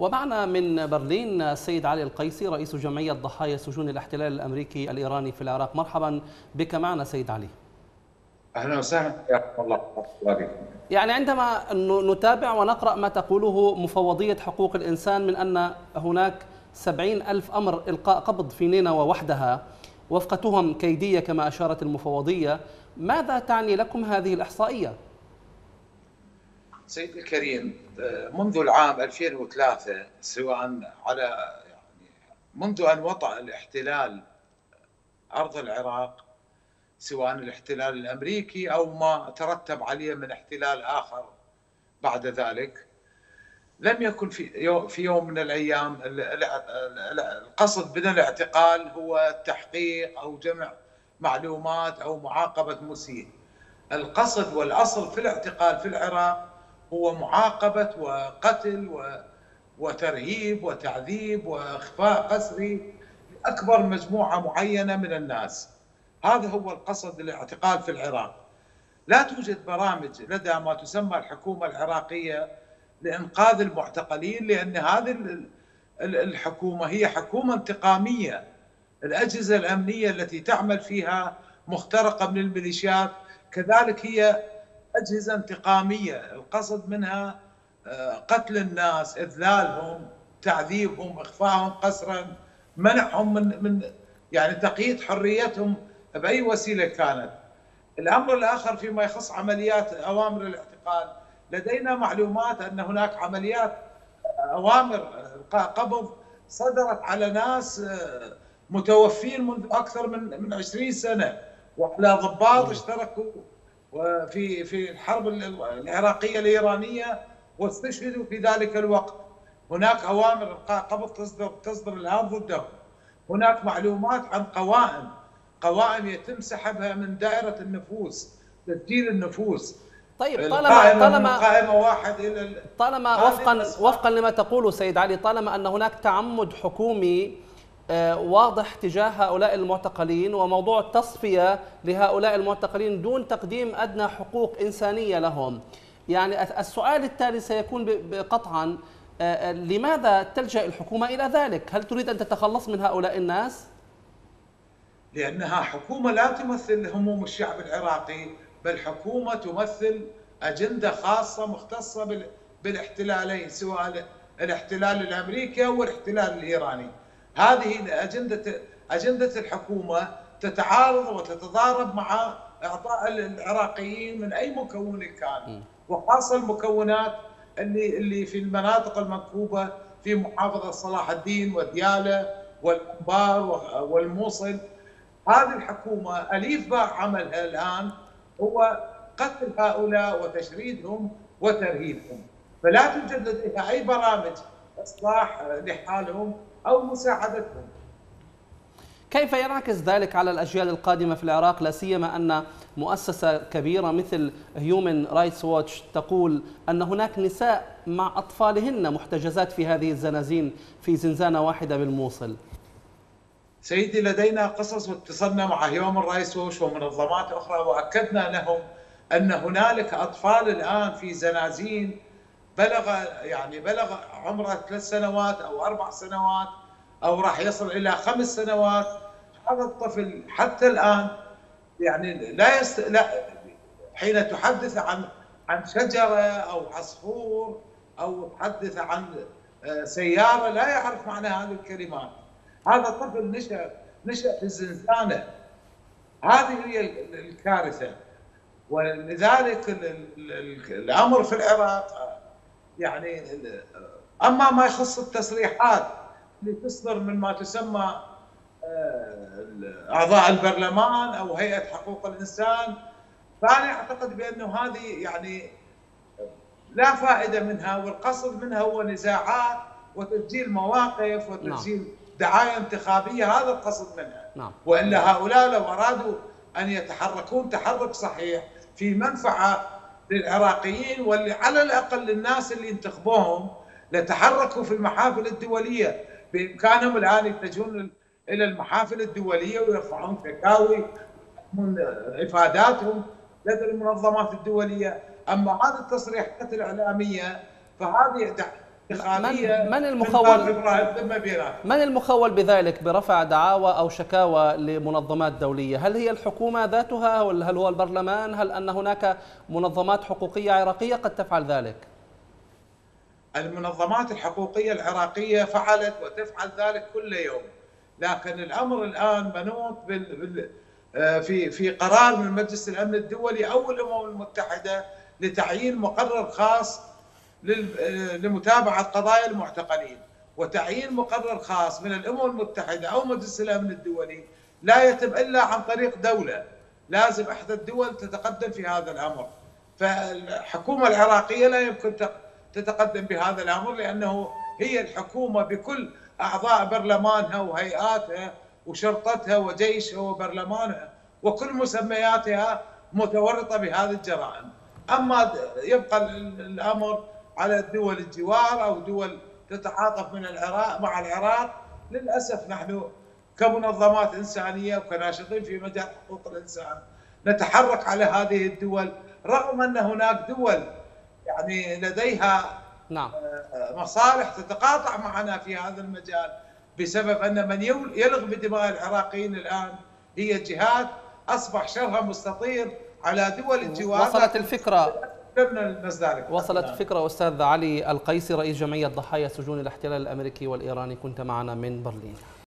ومعنا من برلين السيد علي القيسي رئيس جمعية ضحايا سجون الاحتلال الأمريكي الإيراني في العراق. مرحبا بك معنا سيد علي. أهلا وسهلا. حياكم الله يعني عندما نتابع ونقرأ ما تقوله مفوضية حقوق الإنسان من أن هناك سبعين ألف أمر إلقاء قبض في نينوى وحدها وفق تهم كيدية كما أشارت المفوضية ماذا تعني لكم هذه الإحصائية؟ سيدي الكريم منذ العام 2003 سواء على يعني منذ أن وطأ الاحتلال أرض العراق سواء الاحتلال الأمريكي أو ما ترتب عليه من احتلال آخر بعد ذلك لم يكن في في يوم من الأيام القصد من الاعتقال هو التحقيق أو جمع معلومات أو معاقبة مسيء. القصد والأصل في الاعتقال في العراق هو معاقبة وقتل وترهيب وتعذيب وإخفاء قسري لأكبر مجموعة معينة من الناس. هذا هو القصد الاعتقال في العراق. لا توجد برامج لدى ما تسمى الحكومة العراقية لإنقاذ المعتقلين لأن هذه الحكومة هي حكومة انتقامية. الأجهزة الأمنية التي تعمل فيها مخترقة من الميليشيات كذلك هي أجهزة انتقامية. القصد منها آه، قتل الناس إذلالهم تعذيبهم إخفاءهم قسرا منعهم من من يعني تقييد حريتهم بأي وسيلة كانت. الأمر الآخر فيما يخص عمليات أوامر الاعتقال. لدينا معلومات أن هناك عمليات آه، أوامر قبض صدرت على ناس آه، متوفين منذ أكثر من من 20 سنة وعلى ضباط اشتركوا وفي في الحرب العراقية الإيرانية واستشهدوا في ذلك الوقت. هناك أوامر قبض تصدر تصدر الان ضدهم. هناك معلومات عن قوائم قوائم يتم سحبها من دائرة النفوس تسجيل النفوس. طيب طالما طالما قائمة واحد إلى طالما وفقا وفقا لما تقوله سيد علي طالما أن هناك تعمد حكومي واضح تجاه هؤلاء المعتقلين وموضوع التصفية لهؤلاء المعتقلين دون تقديم أدنى حقوق إنسانية لهم يعني السؤال التالي سيكون قطعا آه، آه، لماذا تلجأ الحكومة إلى ذلك؟ هل تريد أن تتخلص من هؤلاء الناس؟ لأنها حكومة لا تمثل هموم الشعب العراقي بل حكومة تمثل أجندة خاصة مختصة بالاحتلالين سواء الاحتلال الأمريكي أو الاحتلال الإيراني هذه أجندة أجندة الحكومة تتعارض وتتضارب مع إعطاء العراقيين من أي مكون كان. وخاصة المكونات اللي اللي في المناطق المنكوبة في محافظة صلاح الدين وديالة والأنبار والموصل. هذه الحكومة أليف باع عملها الآن هو قتل هؤلاء وتشريدهم وترهيبهم. فلا توجد لديها أي برامج إصلاح لحالهم أو مساعدتهم. كيف ينعكس ذلك على الأجيال القادمة في العراق؟ لا سيما أن مؤسسة كبيرة مثل هيومن رايتس واتش تقول أن هناك نساء مع أطفالهن محتجزات في هذه الزنازين في زنزانة واحدة بالموصل. سيدي لدينا قصص واتصلنا مع هيومن رايتس واتش ومنظمات أخرى وأكدنا لهم أن هنالك أطفال الآن في زنازين بلغ يعني بلغ عمره ثلاث سنوات أو أربع سنوات أو راح يصل إلى خمس سنوات. هذا الطفل حتى الآن يعني لا يست... لا حين تحدث عن عن شجرة أو عصفور أو تحدث عن آه، سيارة لا يعرف معنى هذه الكلمات. هذا الطفل نشأ نشأ في الزنزانه هذه هي الكارثة. ولذلك الأمر في العراق يعني أما ما يخص التصريحات اللي تصدر من ما تسمى آه، أعضاء البرلمان أو هيئة حقوق الإنسان فأنا أعتقد بأنه هذه يعني لا فائدة منها والقصد منها هو نزاعات وتسجيل مواقف وتسجيل نعم. دعاية انتخابية هذا القصد منها نعم. وإلا هؤلاء لو أرادوا أن يتحركون تحرك صحيح في منفعة للعراقيين واللي على الأقل الناس اللي انتخبوهم لتحركوا في المحافل الدولية. بإمكانهم الآن يتجهون إلى المحافل الدولية ويرفعون شكاوي من إفاداتهم لدى المنظمات الدولية. أما هذه التصريحات الإعلامية فهذه من من المخول- من المخول بذلك برفع دعاوى أو شكاوى لمنظمات دولية؟ هل هي الحكومة ذاتها ولا هل هو البرلمان؟ هل أن هناك منظمات حقوقية عراقية قد تفعل ذلك؟ المنظمات الحقوقية العراقية فعلت وتفعل ذلك كل يوم. لكن الأمر الآن منوط بال... بال... آه، في في قرار من مجلس الأمن الدولي أو الأمم المتحدة لتعيين مقرر خاص آه، لمتابعة قضايا المعتقلين. وتعيين مقرر خاص من الأمم المتحدة أو مجلس الامن الدولي لا يتم إلا عن طريق دولة. لازم إحدى الدول تتقدم في هذا الأمر. فالحكومة العراقية لا يمكن تق- تتقدم بهذا الأمر لأنه هي الحكومة بكل أعضاء برلمانها وهيئاتها وشرطتها وجيشها وبرلمانها وكل مسمياتها متورطة بهذه الجرائم. أما د- يبقى ال- الأمر على دول الجوار أو دول تتعاطف من العراق مع العراق. للأسف نحن كمنظمات إنسانية وكناشطين في مجال حقوق الإنسان نتحرك على هذه الدول رغم أن هناك دول يعني لديها نعم. مصالح تتقاطع معنا في هذا المجال بسبب أن من يلغ بدماء العراقيين الآن هي جهات أصبح شرها مستطير على دول الجوار. وصلت الفكرة. قدرنا نلمس ذلك. وصلت الفكرة أستاذ علي القيسي رئيس جمعية ضحايا سجون الاحتلال الأمريكي والإيراني. كنت معنا من برلين.